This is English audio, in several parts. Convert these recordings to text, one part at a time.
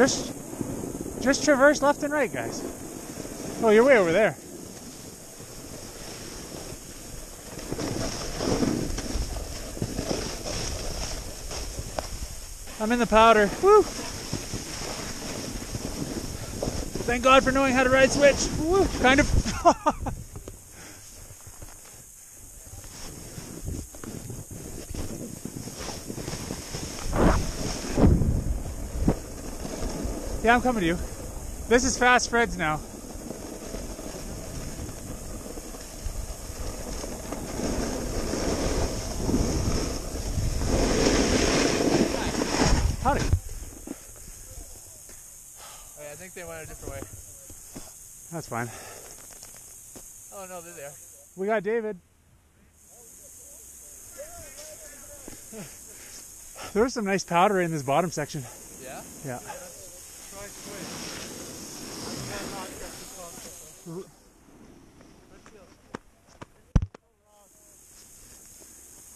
Just, just traverse left and right, guys. Oh, you're way over there. I'm in the powder. Woo! Thank God for knowing how to ride switch. Woo! Kind of. yeah, I'm coming to you. This is Fast Fred's now. Howdy. Oh, yeah, I think they went a different way. That's fine. Oh no, they're there. We got David. There was some nice powder in this bottom section. Yeah? Yeah. Try switch.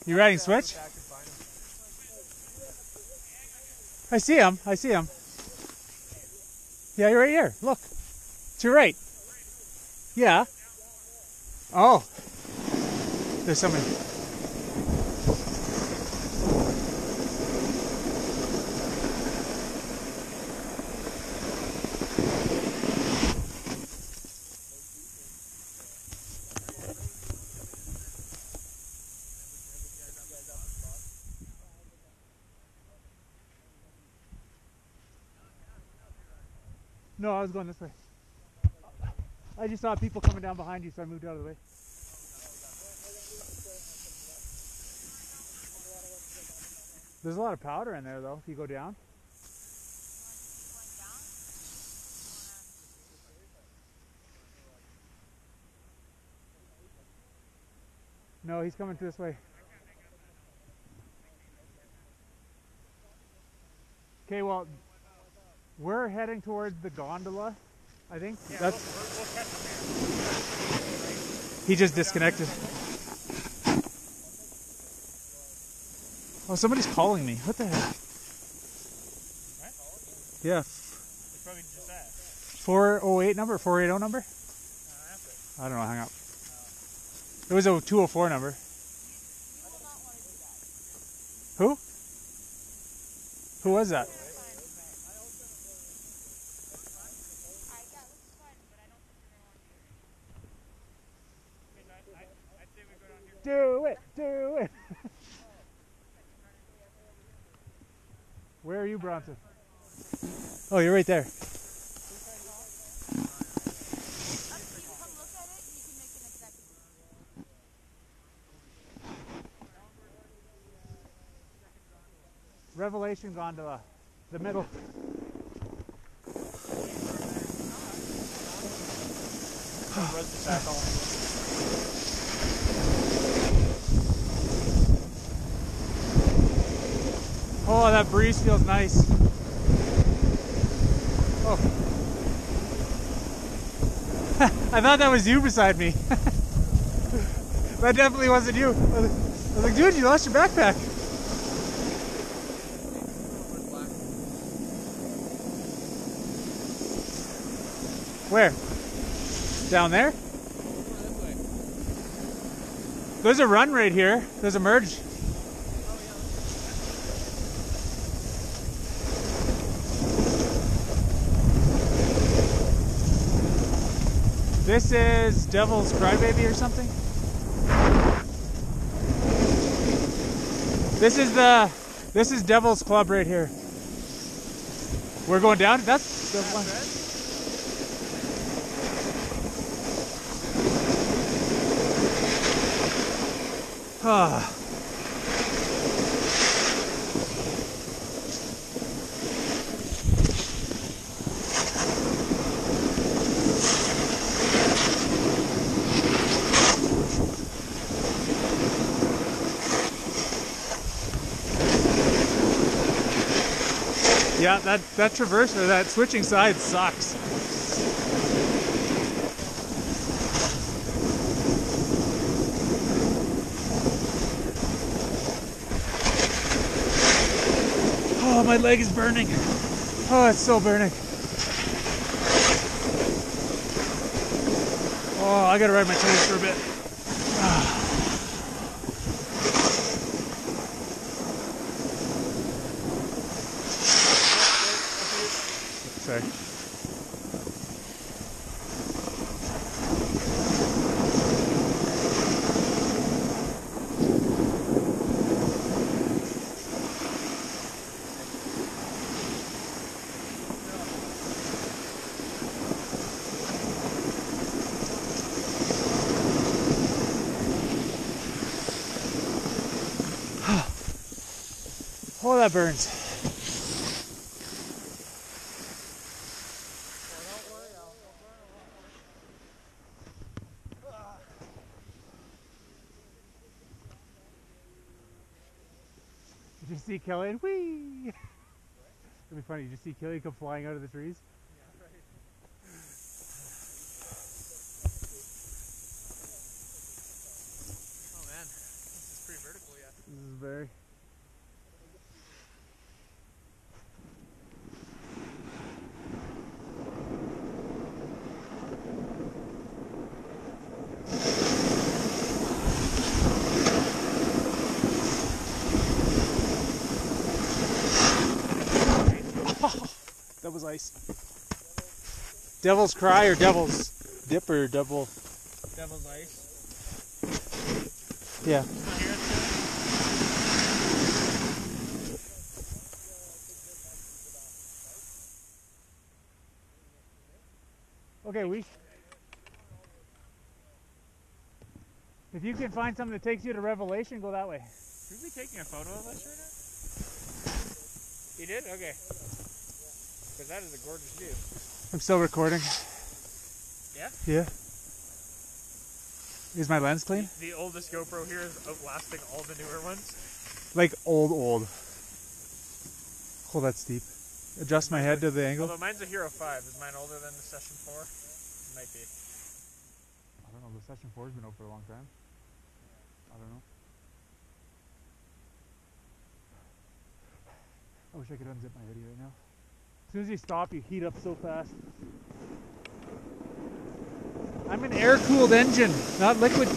You riding switch? I see him. I see him. Yeah, you're right here. Look. To your right. Yeah. Oh. There's somebody. No, I was going this way. I just saw people coming down behind you, so I moved out of the way. There's a lot of powder in there, though, if you go down. No, he's coming this way. Okay, well, we're heading towards the gondola, I think. That's. He just disconnected. Oh, somebody's calling me. What the heck? Yeah. probably just that. 408 number, 480 number? I don't know, hang up. It was a 204 number. Who? Who was that? Do it, do it. Where are you, Bronson? Oh, you're right there. Revelation gondola, the middle. That breeze feels nice. Oh. I thought that was you beside me. that definitely wasn't you. I was like, dude, you lost your backpack. Where? Down there? There's a run right here. There's a merge. This is Devil's Crybaby or something. This is the this is Devil's Club right here. We're going down. That's the one. Ah. Yeah, that that traverse or that switching side sucks. Oh, my leg is burning. Oh, it's still burning. Oh, I gotta ride my toes for a bit. Sorry. Oh, that burns. Did you see Kelly? Whee! It'd be funny. Did you see Kelly come flying out of the trees? Oh man, this is pretty vertical yet. This is very. Was ice. Devil's cry or devil's dip or devil. Devil's ice. Yeah. Still hear it still? Okay, we. If you can find something that takes you to Revelation, go that way. Should we be taking a photo of us right now? You did? Okay. Because that is a gorgeous view. I'm still recording. Yeah? Yeah. Is my lens clean? The oldest GoPro here is outlasting all the newer ones. Like old, old. Oh, that's steep. Adjust my head to the angle. Although mine's a Hero 5. Is mine older than the Session 4? It might be. I don't know. The Session 4's been out for a long time. I don't know. I wish I could unzip my hoodie right now. As soon as you stop, you heat up so fast. I'm an air cooled engine, not liquid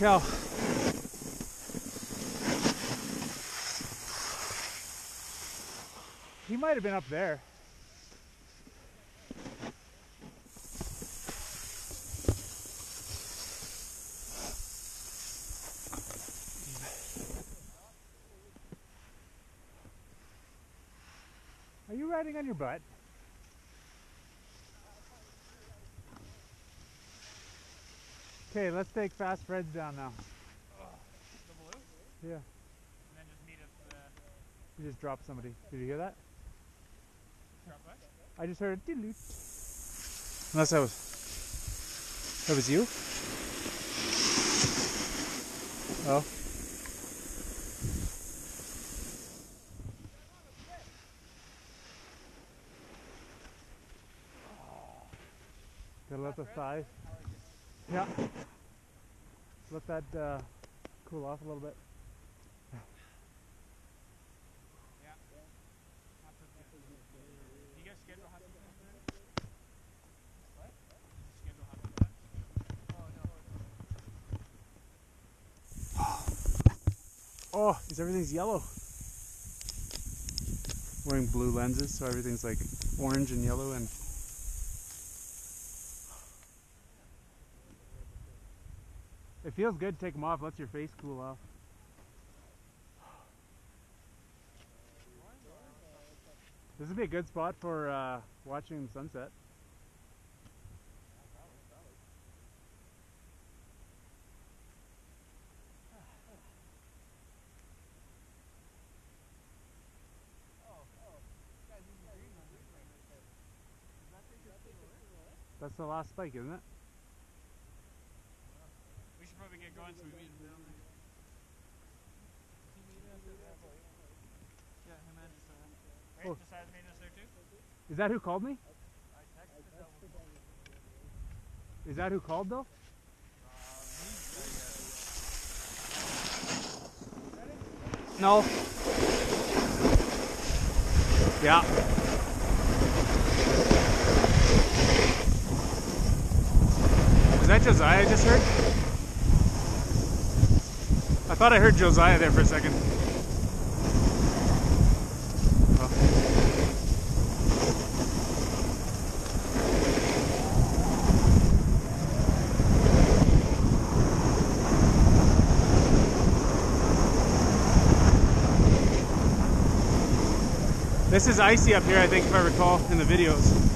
cow. He might have been up there. Are you riding on your butt? Okay, let's take Fast Fred's down now. The blue? Yeah, And then just meet you just dropped somebody. Did you hear that? drop by? I just heard a dilute. Unless that was that was you. Oh. Gotta let the thighs. Yeah. Let that uh, cool off a little bit. Oh, is everything's yellow. Wearing blue lenses, so everything's like orange and yellow and feels good to take them off, lets your face cool off. This would be a good spot for uh, watching the sunset. That's the last spike, isn't it? We should probably get going so we meet him down there. Yeah, him and Desai. Uh, right? Oh. Desai's meeting us there too? Is that who called me? I texted that Is that who called though? No. Yeah. Is that Josiah I just heard? I thought I heard Josiah there for a second. This is icy up here, I think, if I recall in the videos.